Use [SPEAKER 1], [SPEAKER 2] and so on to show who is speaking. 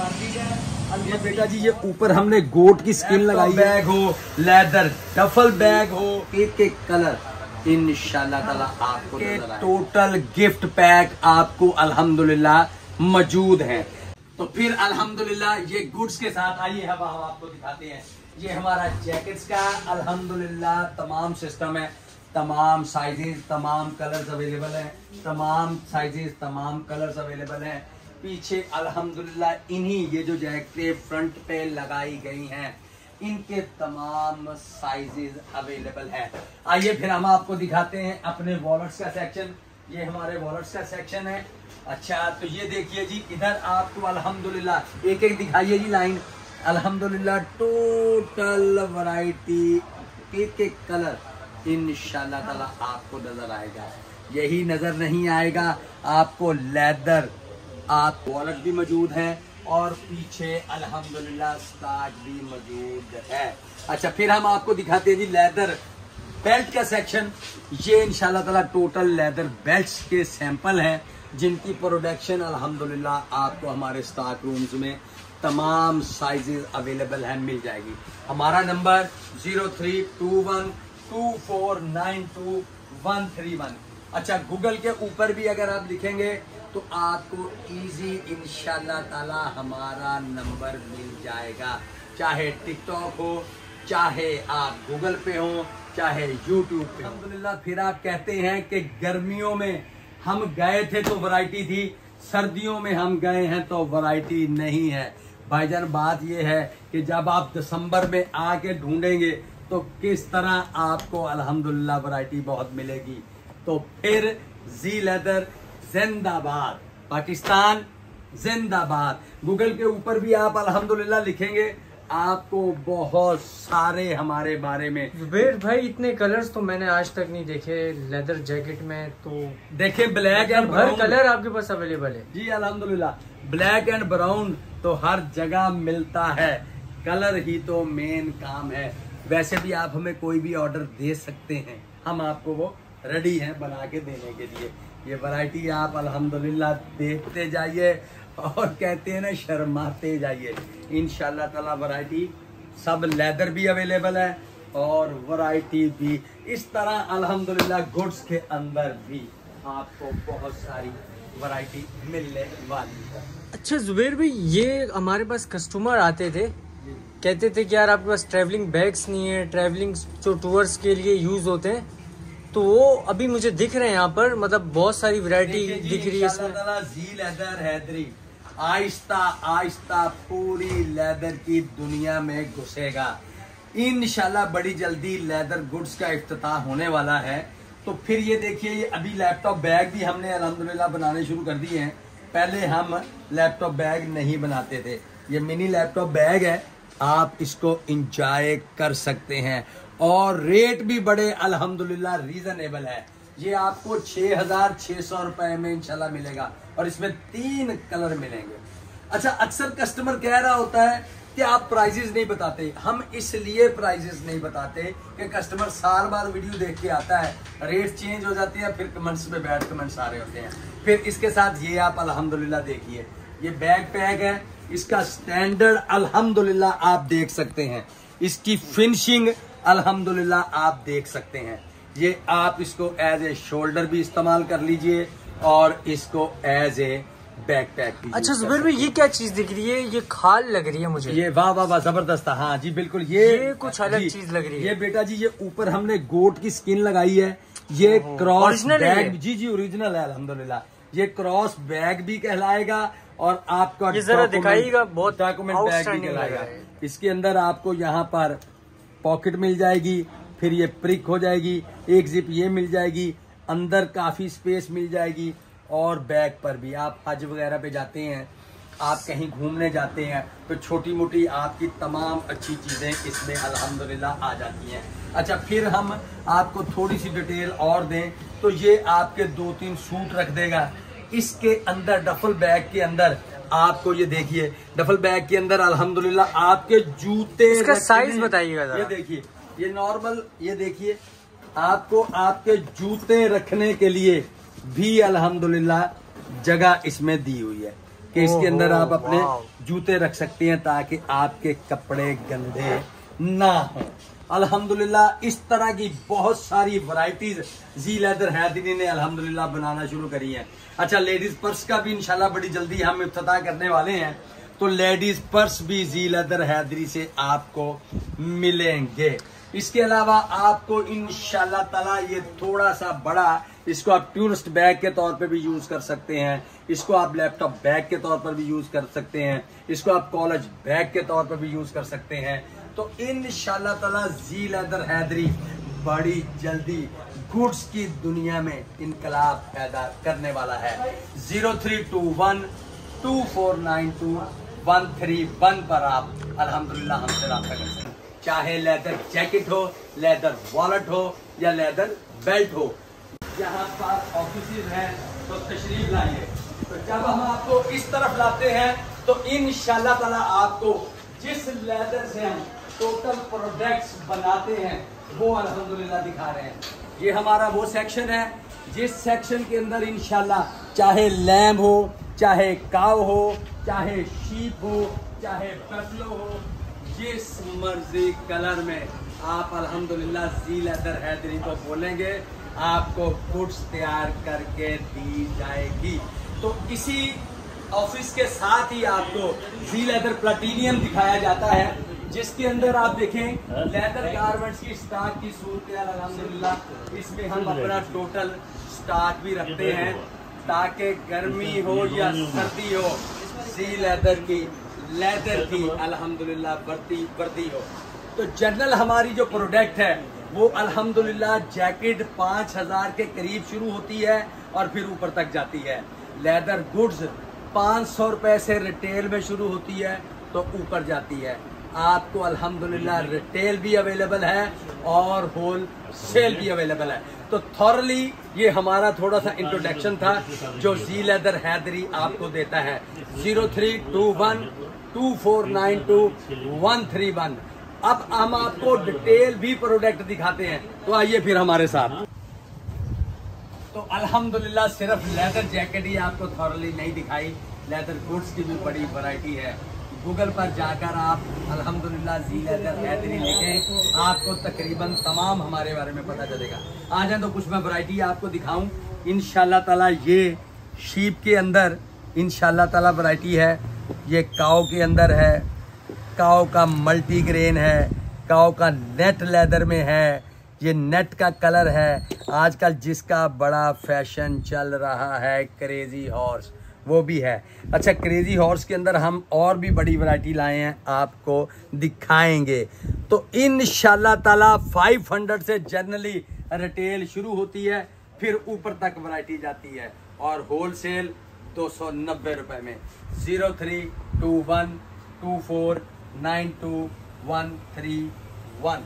[SPEAKER 1] ये बेटा जी ये ऊपर हमने गोट की स्किन लगाई बैग हो लेदर डफल बैग हो। एक एक कलर इन ताला आपको टोटल गिफ्ट पैक आपको अल्हम्दुलिल्लाह मौजूद है। तो फिर अल्हम्दुलिल्लाह ये गुड्स के साथ आइए हम हम आपको दिखाते हैं। ये हमारा जैकेट्स का अल्हम्दुलिल्लाह तमाम सिस्टम है। तमाम साइजेस तमाम कलर्स अवेलेबल हैं। तमाम साइजेस तमाम कलर्स अवेलेबल हैं। पीछे अल्हम्दुलिल्लाह इन्हीं ये जो जैकेट फ्रंट पे लगाई गई हैं, इनके तमाम साइजेस अवेलेबल हैं। आइए फिर हम आपको दिखाते हैं अपने वॉलेट्स का सेक्शन ये हमारे वॉलेट्स का सेक्शन है। अच्छा तो ये देखिए जी, इधर आपको अल्हम्दुलिल्लाह एक एक दिखाइए जी लाइन अल्हम्दुलिल्लाह टोटल वैरायटी एक एक कलर इन ताला आपको नज़र आएगा। यही नज़र नहीं आएगा, आपको लेदर आप वॉलेट भी मौजूद है और पीछे अल्हम्दुलिल्लाह स्टार्ट भी मौजूद है। अच्छा फिर हम आपको दिखाते हैं जी लेदर बेल्ट का सेक्शन। ये इंशाल्लाह ताला टोटल लेदर बेल्ट्स के सैंपल हैं, जिनकी प्रोडक्शन अल्हम्दुलिल्लाह आपको हमारे स्टॉक रूम्स में तमाम साइजेस अवेलेबल हैं, मिल जाएगी। हमारा number zero three two one two four nine two one three one. अच्छा गूगल के ऊपर भी अगर आप लिखेंगे तो आपको इजी इंशाल्लाह ताला हमारा नंबर मिल जाएगा। चाहे टिकटॉक हो, चाहे आप गूगल पे हो, चाहे यूट्यूब पे अलहमदुल्ला फिर आप कहते हैं कि गर्मियों में हम गए थे तो वैरायटी थी, सर्दियों में हम गए हैं तो वैरायटी नहीं है। भाईजान, बात यह है कि जब आप दिसंबर में आके ढूंढेंगे तो किस तरह आपको अल्हम्दुलिल्लाह वैरायटी बहुत मिलेगी। तो फिर जी लेदर जिंदाबाद। पाकिस्तान जिंदाबाद। गूगल के ऊपर भी आप अल्हम्दुलिल्लाह लिखेंगे आपको बहुत सारे हमारे बारे में।
[SPEAKER 2] जुबेर भाई इतने कलर्स तो मैंने आज तक नहीं देखे। लेदर जैकेट में तो
[SPEAKER 1] देखे ब्लैक एंड
[SPEAKER 2] हर कलर आपके पास अवेलेबल है।
[SPEAKER 1] जी अल्हम्दुलिल्लाह। ब्लैक एंड ब्राउन तो हर जगह मिलता है। कलर ही तो मेन काम है। वैसे भी आप हमें कोई भी ऑर्डर दे सकते हैं। हम आपको वो रेडी हैं बना के देने के लिए। ये वैरायटी आप अल्हम्दुलिल्लाह देखते जाइए और कहते हैं ना शर्माते जाइए। इन ताला वैरायटी सब लेदर भी अवेलेबल है और वैरायटी भी। इस तरह अल्हम्दुलिल्लाह गुड्स के अंदर भी आपको बहुत सारी वैरायटी मिलने वाली है।
[SPEAKER 2] अच्छा जुबेर भाई ये हमारे पास कस्टमर आते थे। कहते थे कि यार आपके पास ट्रैवलिंग बैग्स नहीं है ट्रैवलिंग जो टूर्स के लिए यूज़ होते हैं तो वो अभी मुझे दिख रहे हैं यहाँ पर मतलब बहुत सारी वैरायटी दिख रही है इसमें।
[SPEAKER 1] जी लेदर हैदरी आहिस्ता आहिस्ता पूरी लेदर की दुनिया में घुसेगा। इनशाला बड़ी जल्दी लेदर गुड्स का इफ्तः होने वाला है। तो फिर ये देखिए ये अभी लैपटॉप बैग भी हमने अलहमदुल्ला बनाने शुरू कर दिए हैं। पहले हम लैपटॉप बैग नहीं बनाते थे। ये मिनी लैपटॉप बैग है। आप इसको इंजॉय कर सकते हैं। और रेट भी बड़े, अल्हम्दुलिल्लाह रीजनेबल है। ये आपको छह हज़ार छह सौ रुपए में इंशाल्लाह मिलेगा और इसमें तीन कलर मिलेंगे। अच्छा अक्सर कस्टमर कह रहा होता है कि आप प्राइजेस नहीं बताते। हम इसलिए प्राइजेस नहीं बताते कि कस्टमर साल बार वीडियो देख के आता है रेट चेंज हो जाती है, फिर कमेंट्स में बैड कमेंट्स आ रहे होते हैं। फिर इसके साथ ये आप अल्हम्दुलिल्लाह देखिए, ये बैग पैक है, इसका स्टैंडर्ड अल्हम्दुलिल्लाह आप देख सकते हैं। इसकी फिनिशिंग अल्हम्दुलिल्लाह आप देख सकते हैं। ये आप इसको एज ए शोल्डर भी इस्तेमाल कर लीजिए और इसको एज ए बैक पैक
[SPEAKER 2] अच्छा जुबेर भाई ये क्या चीज़ दिख रही है? ये खाल लग रही है मुझे।
[SPEAKER 1] ये वाह वाह वाह ज़बरदस्त हाँ जी बिल्कुल ये,
[SPEAKER 2] ये कुछ अलग चीज़ लग रही है।
[SPEAKER 1] ये बेटा जी ये ऊपर हमने गोट की स्किन लगाई है। ये क्रॉस बैग जी जी ओरिजिनल है अलहमदुल्ला ये क्रॉस बैग भी कहलाएगा और आपका
[SPEAKER 2] ये जरा दिखाईगा बहुत
[SPEAKER 1] डॉक्यूमेंट बैग भी कहलाएगा। इसके अंदर आपको यहाँ पर पॉकेट मिल जाएगी, फिर ये प्रिक हो जाएगी, एक जिप ये मिल जाएगी, अंदर काफ़ी स्पेस मिल जाएगी, और बैग पर भी। आप हज वगैरह पे जाते हैं, आप कहीं घूमने जाते हैं तो छोटी मोटी आपकी तमाम अच्छी चीज़ें इसमें अल्हम्दुलिल्लाह आ जाती हैं। अच्छा फिर हम आपको थोड़ी सी डिटेल और दें तो ये आपके दो तीन सूट रख देगा। इसके अंदर, डफल बैग के अंदर आपको ये देखिए डफल बैग के अंदर अल्हम्दुलिल्लाह आपके जूते
[SPEAKER 2] इसका साइज़ बताइएगा
[SPEAKER 1] ये देखिए ये नॉर्मल ये देखिए आपको आपके जूते रखने के लिए भी अल्हम्दुलिल्लाह जगह इसमें दी हुई है कि इसके अंदर आप अपने जूते रख सकते हैं ताकि आपके कपड़े गंदे ना हो। अल्हम्दुलिल्लाह, इस तरह की बहुत सारी वैरायटीज जी लेदर हैदरी ने अल्हम्दुलिल्लाह बनाना शुरू करी है। अच्छा लेडीज़ पर्स का भी इंशाल्लाह बड़ी जल्दी हम इफ्तः करने वाले हैं। तो लेडीज़ पर्स भी जी लेदर हैदरी से आपको मिलेंगे। इसके अलावा आपको इन ताला ये थोड़ा सा बड़ा, इसको आप टूरिस्ट बैग के तौर पे भी यूज़ कर सकते हैं। इसको आप लैपटॉप बैग के तौर पर भी यूज़ कर सकते हैं। इसको आप कॉलेज बैग के तौर पर भी यूज़ कर सकते हैं। तो इन ताला जी लेदर हैदरी बड़ी जल्दी गुड्स की दुनिया में इनकलाब पैदा करने वाला है। Zero three two one two four nine two one three one पर आप, अल्हम्दुलिल्लाह हमसे रहा कर सकते चाहे लेदर जैकेट हो, लेदर वॉलेट हो या लेदर बेल्ट हो यहाँ पर ऑफ़िस है तो तशरीफ़ लाइए। तो जब हम आपको इस तरफ़ लाते हैं तो इन ताला आपको जिस लेदर से हम टोटल प्रोडक्ट्स बनाते हैं, वो अल्हम्दुलिल्लाह दिखा रहे हैं। ये हमारा वो सेक्शन है, जिस सेक्शन के अंदर इनशाला चाहे लैम हो, चाहे काव हो, चाहे शीप हो, चाहे फसलो हो, जिस मर्ज़ी कलर में आप अल्हम्दुलिल्लाह जी लेदर हैदरी को बोलेंगे, आपको गुड्स तैयार करके दी जाएगी। तो इसी ऑफ़िस के साथ ही आपको जी लेदर प्लाटीनियम दिखाया जाता है। जिसके अंदर आप देखें लेदर गारमेंट्स की स्टॉक की सूरत अल्हम्दुलिल्लाह। इसमें हम अपना टोटल स्टॉक भी रखते हैं ताकि गर्मी हो या सर्दी हो सी लेदर की लेदर की अल्हम्दुलिल्लाह वर्दी वर्दी हो। तो जनरल हमारी जो प्रोडक्ट है वो अल्हम्दुलिल्लाह जैकेट पाँच हज़ार के करीब शुरू होती है और फिर ऊपर तक जाती है। लेदर गुड्स पाँच सौ रुपए से रिटेल में शुरू होती है तो ऊपर जाती है। आपको अल्हम्दुलिल्लाह रिटेल भी अवेलेबल है और होल सेल भी अवेलेबल है। तो थॉरली ये हमारा थोड़ा सा इंट्रोडक्शन था जो जी लेदर हैदरी आपको देता है। Zero three two one two four nine two one three one. अब हम आपको डिटेल भी प्रोडक्ट दिखाते हैं। तो आइए फिर हमारे साथ। तो अल्हम्दुलिल्लाह सिर्फ़ लेदर जैकेट ही आपको थॉरली नहीं दिखाई। लेदर गुड्स की भी बड़ी वैरायटी है। गूगल पर जाकर आप अल्हम्दुलिल्लाह जी लेदर हैदरी लिखें, आपको तकरीबन तमाम हमारे बारे में पता चलेगा। आ जाए तो कुछ मैं वैरायटी आपको दिखाऊँ। इन ताला ये शीप के अंदर इन ताला वैरायटी है। ये काओ के अंदर है। काओ का मल्टी ग्रेन है। काओ का नेट लेदर में है। ये नेट का कलर है। आजकल जिसका बड़ा फ़ैशन चल रहा है क्रेजी हॉर्स वो भी है। अच्छा क्रेजी हॉर्स के अंदर हम और भी बड़ी वैरायटी लाए हैं, आपको दिखाएँगे। तो इन ताला 500 से जनरली रिटेल शुरू होती है, फिर ऊपर तक वैरायटी जाती है। और होल सेल दो सौ नब्बे रुपए में। Zero three two one two four nine two one three one